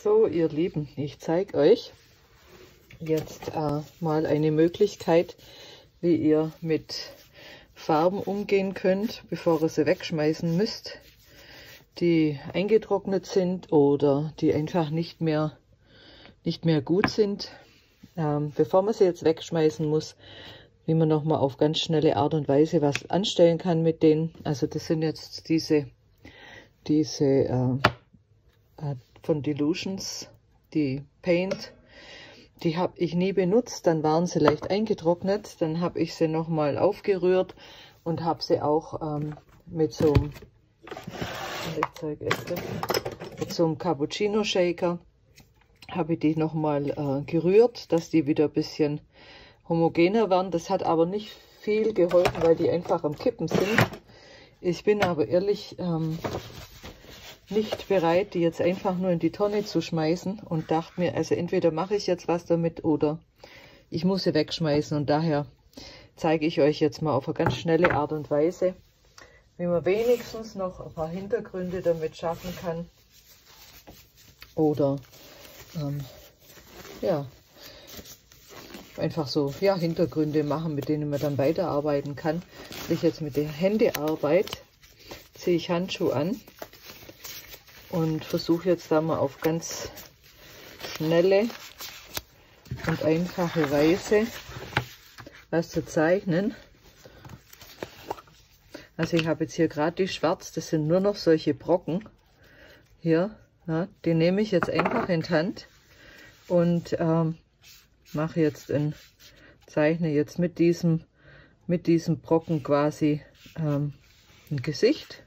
So, ihr Lieben, ich zeige euch jetzt äh, mal eine Möglichkeit, wie ihr mit Farben umgehen könnt, bevor ihr sie wegschmeißen müsst, die eingetrocknet sind oder die einfach nicht mehr, nicht mehr gut sind. Ähm, bevor man sie jetzt wegschmeißen muss, wie man nochmal auf ganz schnelle Art und Weise was anstellen kann mit denen. Also das sind jetzt diese, diese äh, äh von Delusions, die Paint die habe ich nie benutzt, dann waren sie leicht eingetrocknet, dann habe ich sie nochmal aufgerührt und habe sie auch ähm, mit so einem, so einem Cappuccino Shaker habe ich die nochmal äh, gerührt, dass die wieder ein bisschen homogener werden. Das hat aber nicht viel geholfen, weil die einfach am Kippen sind. Ich bin aber ehrlich, ähm, nicht bereit, die jetzt einfach nur in die Tonne zu schmeißen und dachte mir, also entweder mache ich jetzt was damit oder ich muss sie wegschmeißen. Und daher zeige ich euch jetzt mal auf eine ganz schnelle Art und Weise, wie man wenigstens noch ein paar Hintergründe damit schaffen kann. Oder ähm, ja, einfach so ja, Hintergründe machen, mit denen man dann weiterarbeiten kann. Ich jetzt mit der Händearbeit ziehe ich Handschuhe an und versuche jetzt da mal auf ganz schnelle und einfache Weise was zu zeichnen. Also ich habe jetzt hier gerade die schwarz, das sind nur noch solche Brocken hier. Ja, die nehme ich jetzt einfach in die Hand und ähm, mache jetzt ein, zeichne jetzt mit diesem, mit diesem Brocken quasi ähm, ein Gesicht.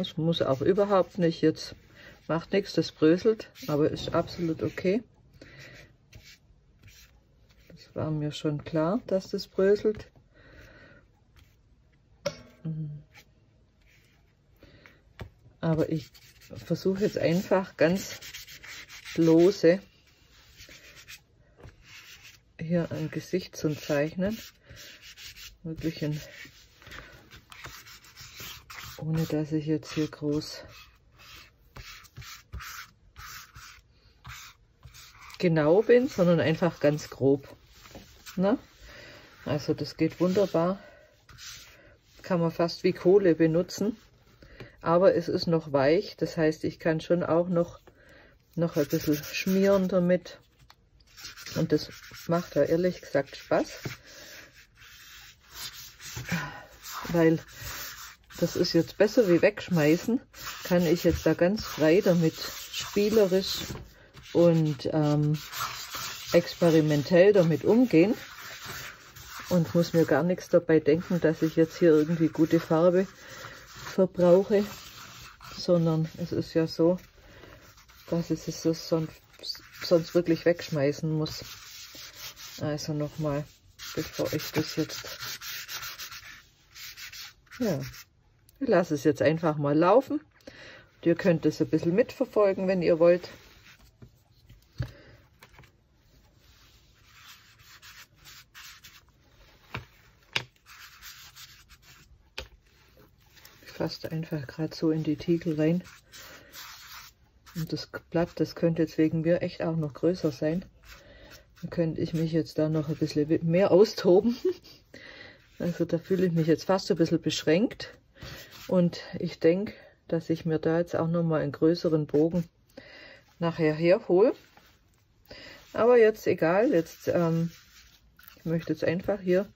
Das muss auch überhaupt nicht jetzt, macht nichts, das bröselt, aber ist absolut okay. Das war mir schon klar, dass das bröselt. Aber ich versuche jetzt einfach ganz lose hier ein Gesicht zu zeichnen. Wirklich ein ohne dass ich jetzt hier groß genau bin, sondern einfach ganz grob. Na? Also das geht wunderbar. Kann man fast wie Kohle benutzen. Aber es ist noch weich, das heißt, ich kann schon auch noch, noch ein bisschen schmieren damit. Und das macht ja ehrlich gesagt Spaß. Weil das ist jetzt besser wie wegschmeißen, kann ich jetzt da ganz frei damit spielerisch und ähm, experimentell damit umgehen. Und muss mir gar nichts dabei denken, dass ich jetzt hier irgendwie gute Farbe verbrauche, sondern es ist ja so, dass ich es sonst, sonst wirklich wegschmeißen muss. Also nochmal, bevor ich das jetzt ja, ich lasse es jetzt einfach mal laufen. Und ihr könnt es ein bisschen mitverfolgen, wenn ihr wollt. Ich fasse einfach gerade so in die Tiegel rein. Und das Blatt, das könnte jetzt wegen mir echt auch noch größer sein. Dann könnte ich mich jetzt da noch ein bisschen mehr austoben. Also da fühle ich mich jetzt fast ein bisschen beschränkt. Und ich denke, dass ich mir da jetzt auch noch mal einen größeren Bogen nachher herhole. Aber jetzt egal, jetzt ähm, ich möchte jetzt einfach hier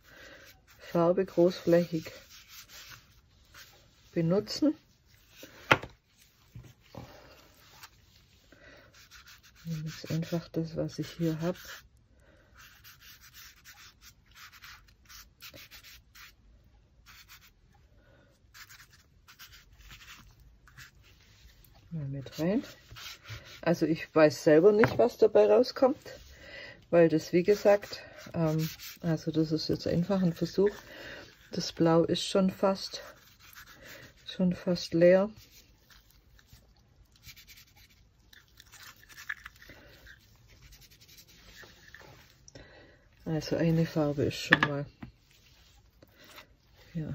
Farbe großflächig benutzen. Jetzt einfach das, was ich hier habe. Mal mit rein. Also ich weiß selber nicht, was dabei rauskommt, weil das wie gesagt, ähm, also das ist jetzt einfach ein Versuch. Das Blau ist schon fast, schon fast leer. Also eine Farbe ist schon mal, ja.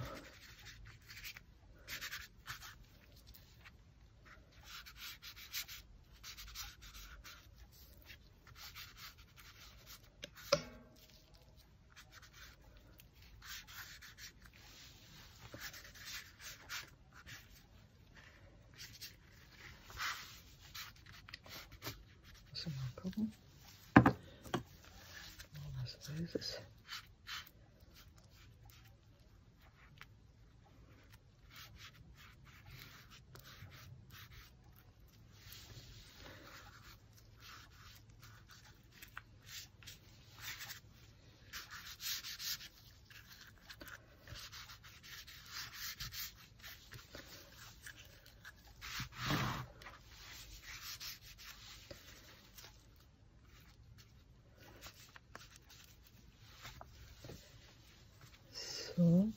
So.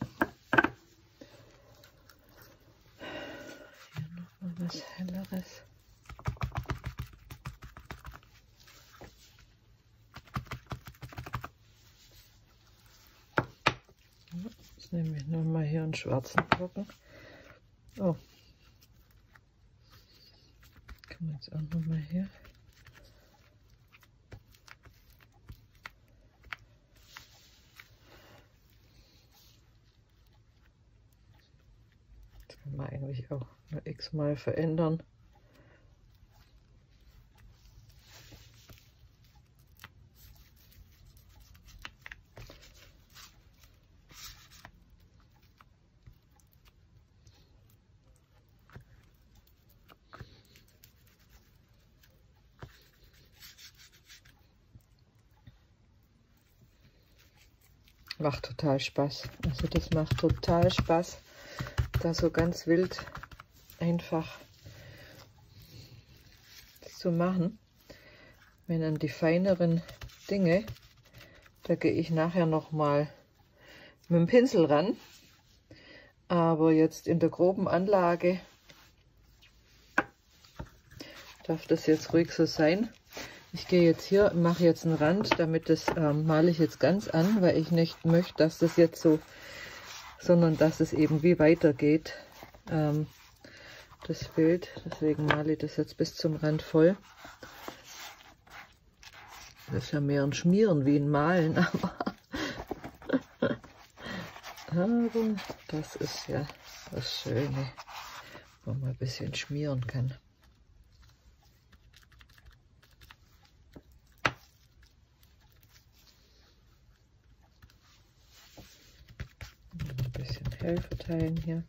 Hier nochmal was helleres. Jetzt nehme ich noch mal hier einen schwarzen Brocken. Oh. Kann man jetzt auch noch mal hier. Kann man eigentlich auch nur x-mal verändern. macht total Spaß. Also das macht total Spaß, da so ganz wild einfach zu machen. Wenn dann die feineren Dinge, da gehe ich nachher noch mal mit dem Pinsel ran. Aber jetzt in der groben Anlage darf das jetzt ruhig so sein. Ich gehe jetzt hier, mache jetzt einen Rand, damit das ähm, male ich jetzt ganz an, weil ich nicht möchte, dass das jetzt so, sondern dass es eben wie weitergeht, ähm, das Bild. Deswegen male ich das jetzt bis zum Rand voll. Das ist ja mehr ein Schmieren wie ein Malen, aber, aber das ist ja das Schöne, wo man ein bisschen schmieren kann. Hell verteilen hier.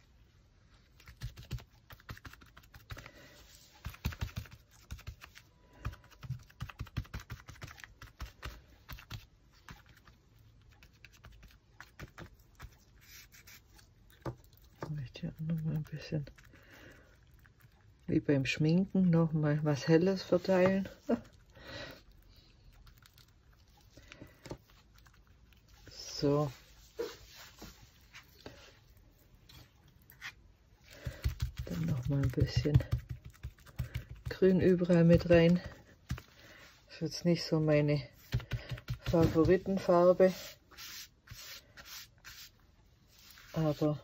Ich möchte hier auch noch mal ein bisschen wie beim Schminken noch mal was Helles verteilen. So. Mal ein bisschen Grün überall mit rein. Das ist jetzt nicht so meine Favoritenfarbe. Aber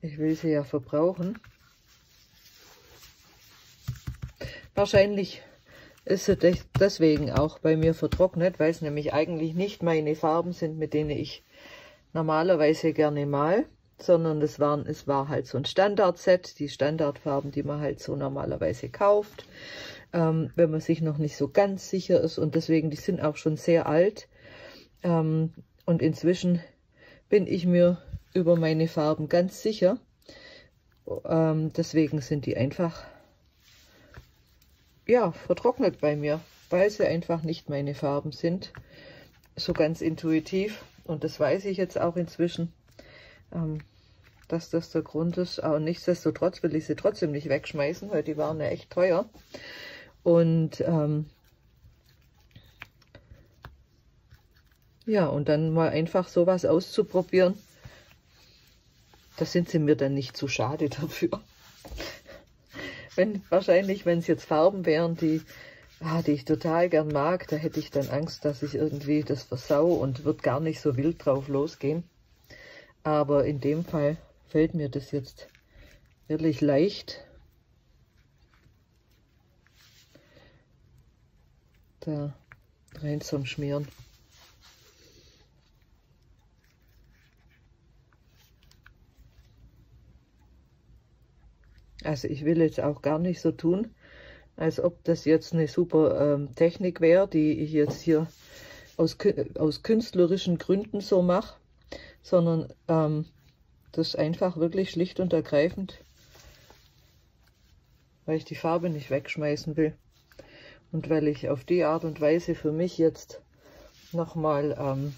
ich will sie ja verbrauchen. Wahrscheinlich ist sie deswegen auch bei mir vertrocknet, weil es nämlich eigentlich nicht meine Farben sind, mit denen ich normalerweise gerne mal sondern es, waren, es war halt so ein Standardset, die Standardfarben, die man halt so normalerweise kauft, ähm, wenn man sich noch nicht so ganz sicher ist. Und deswegen, die sind auch schon sehr alt. Ähm, und inzwischen bin ich mir über meine Farben ganz sicher, ähm, deswegen sind die einfach, ja, vertrocknet bei mir, weil sie einfach nicht meine Farben sind, so ganz intuitiv. Und das weiß ich jetzt auch inzwischen ähm, dass das der Grund ist. Aber nichtsdestotrotz will ich sie trotzdem nicht wegschmeißen, weil die waren ja echt teuer. Und ähm, ja, und dann mal einfach sowas auszuprobieren, da sind sie mir dann nicht zu schade dafür. wenn, wahrscheinlich, wenn es jetzt Farben wären, die, ah, die ich total gern mag, da hätte ich dann Angst, dass ich irgendwie das versau und wird gar nicht so wild drauf losgehen. Aber in dem Fall fällt mir das jetzt wirklich leicht, da rein zum Schmieren. Also ich will jetzt auch gar nicht so tun, als ob das jetzt eine super ähm, Technik wäre, die ich jetzt hier aus, aus künstlerischen Gründen so mache sondern ähm, das einfach wirklich schlicht und ergreifend, weil ich die Farbe nicht wegschmeißen will und weil ich auf die Art und Weise für mich jetzt nochmal ähm,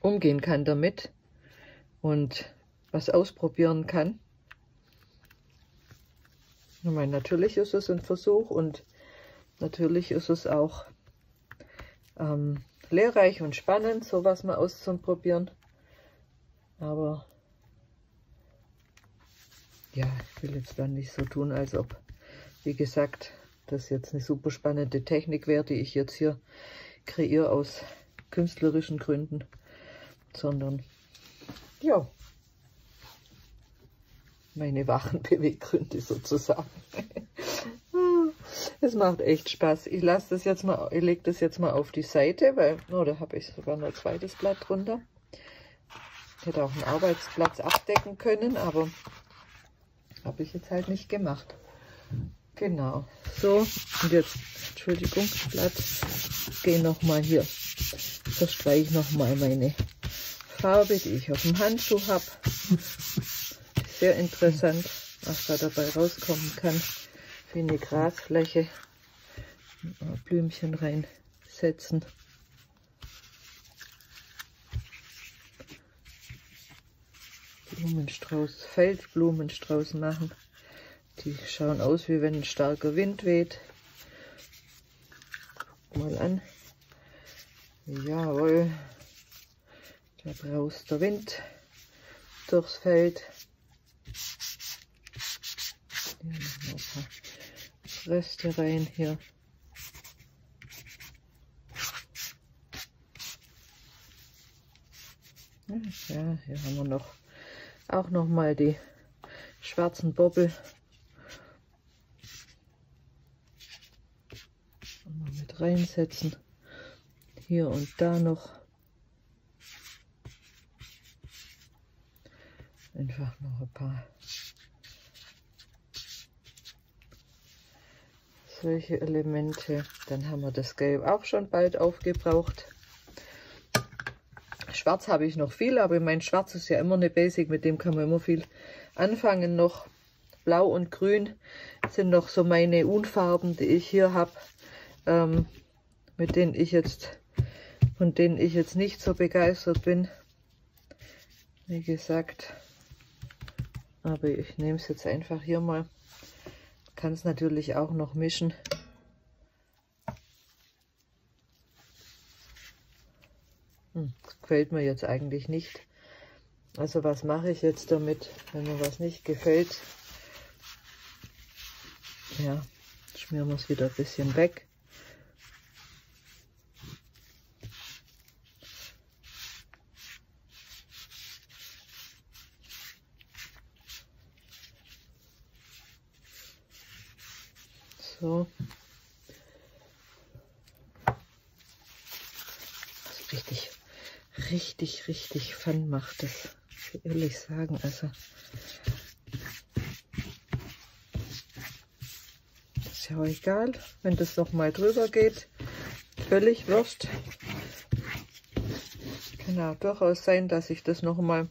umgehen kann damit und was ausprobieren kann. Ich meine, natürlich ist es ein Versuch und natürlich ist es auch ähm, lehrreich und spannend, sowas mal auszuprobieren. Aber ja, ich will jetzt dann nicht so tun, als ob, wie gesagt, das jetzt eine super spannende Technik wäre, die ich jetzt hier kreiere aus künstlerischen Gründen. sondern ja, meine wachen Beweggründe sozusagen. Es macht echt Spaß. Ich lasse das jetzt mal, ich lege das jetzt mal auf die Seite, weil, oh, da habe ich sogar noch ein zweites Blatt drunter. Ich hätte auch einen Arbeitsplatz abdecken können, aber habe ich jetzt halt nicht gemacht. Genau. So, und jetzt, Entschuldigung, Blatt, gehe nochmal hier, verstreiche ich nochmal meine Farbe, die ich auf dem Handschuh habe. Sehr interessant, was da dabei rauskommen kann. Für eine Grasfläche Blümchen reinsetzen. Blumenstrauß, Feldblumenstrauß machen. Die schauen aus, wie wenn ein starker Wind weht. Guck mal an. Jawohl. Da braust der Wind durchs Feld. Ein paar Reste rein hier. Ja, hier haben wir noch auch noch mal die schwarzen Bobbel mit reinsetzen. Hier und da noch. Einfach noch ein paar solche Elemente. Dann haben wir das Gelb auch schon bald aufgebraucht. Schwarz habe ich noch viel, aber mein Schwarz ist ja immer eine Basic, mit dem kann man immer viel anfangen noch. Blau und Grün sind noch so meine Unfarben, die ich hier habe, ähm, mit denen ich jetzt, von denen ich jetzt nicht so begeistert bin. Wie gesagt, aber ich nehme es jetzt einfach hier mal. Kann es natürlich auch noch mischen. Hm, gefällt mir jetzt eigentlich nicht. Also was mache ich jetzt damit, wenn mir was nicht gefällt? Ja, schmieren wir es wieder ein bisschen weg. So. richtig richtig, richtig Fun macht das. Ehrlich sagen, also. Ist ja auch egal, wenn das noch mal drüber geht. Völlig wurscht. Kann auch durchaus sein, dass ich das noch mal,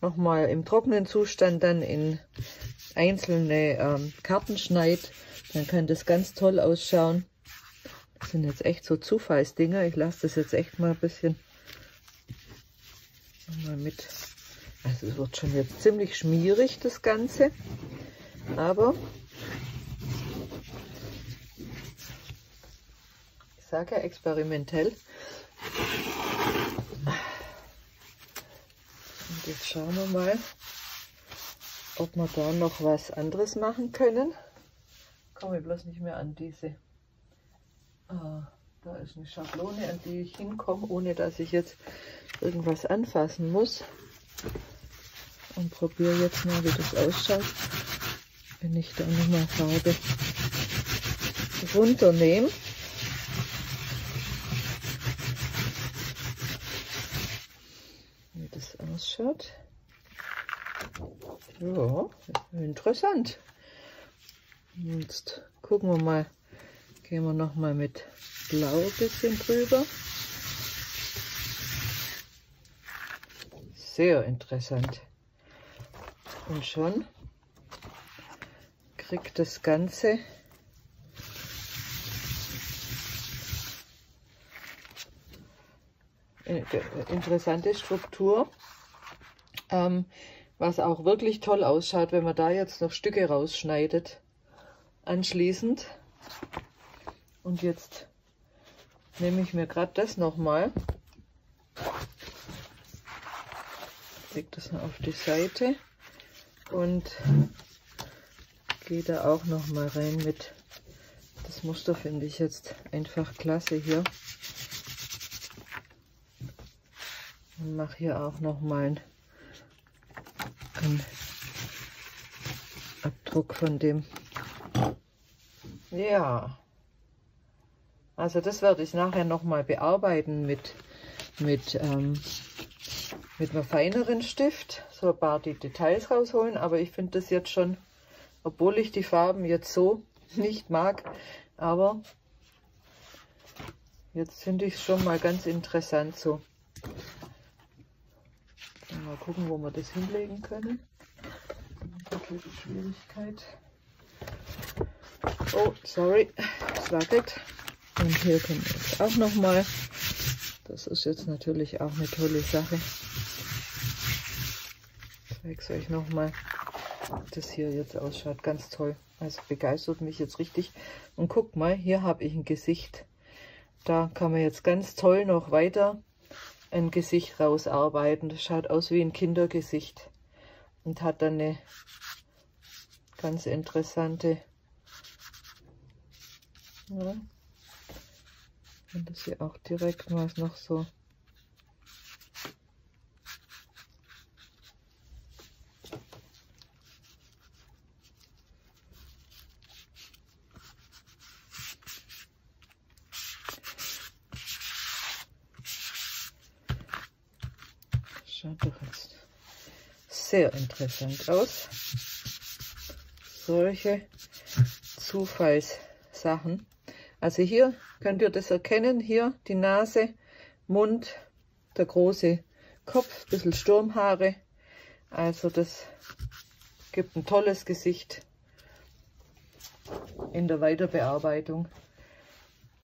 noch mal im trockenen Zustand dann in einzelne ähm, Karten schneide. Dann kann das ganz toll ausschauen. Das sind jetzt echt so Zufallsdinger. Ich lasse das jetzt echt mal ein bisschen mal mit. Also es wird schon jetzt ziemlich schmierig, das Ganze. Aber ich sage ja experimentell. Und jetzt schauen wir mal, ob wir da noch was anderes machen können. Komme ich bloß nicht mehr an diese. Äh, da ist eine Schablone, an die ich hinkomme, ohne dass ich jetzt irgendwas anfassen muss. Und probiere jetzt mal, wie das ausschaut, wenn ich da nochmal Farbe runternehme. Wie das ausschaut. Ja, interessant. Jetzt gucken wir mal, gehen wir noch mal mit Blau ein bisschen drüber. Sehr interessant. Und schon kriegt das Ganze eine interessante Struktur, ähm, was auch wirklich toll ausschaut, wenn man da jetzt noch Stücke rausschneidet anschließend. Und jetzt nehme ich mir gerade das nochmal. Leg das mal auf die Seite und gehe da auch noch mal rein mit. Das Muster finde ich jetzt einfach klasse hier. Und mache hier auch noch mal einen, einen Abdruck von dem. Ja, also das werde ich nachher noch mal bearbeiten mit, mit, ähm, mit einem feineren Stift, so ein paar die Details rausholen, aber ich finde das jetzt schon, obwohl ich die Farben jetzt so nicht mag, aber jetzt finde ich es schon mal ganz interessant so. Mal gucken, wo wir das hinlegen können. Die Schwierigkeit. Oh, sorry, es wackelt. Und hier wir jetzt auch noch mal. Das ist jetzt natürlich auch eine tolle Sache. Ich zeige es euch noch mal, wie das hier jetzt ausschaut. Ganz toll. Also begeistert mich jetzt richtig. Und guckt mal, hier habe ich ein Gesicht. Da kann man jetzt ganz toll noch weiter ein Gesicht rausarbeiten. Das schaut aus wie ein Kindergesicht und hat dann eine ganz interessante ja. Und das hier auch direkt mal noch so Schaut doch jetzt sehr interessant aus. Solche Zufallssachen. Also hier könnt ihr das erkennen. Hier die Nase, Mund, der große Kopf, ein bisschen Sturmhaare. Also das gibt ein tolles Gesicht in der Weiterbearbeitung.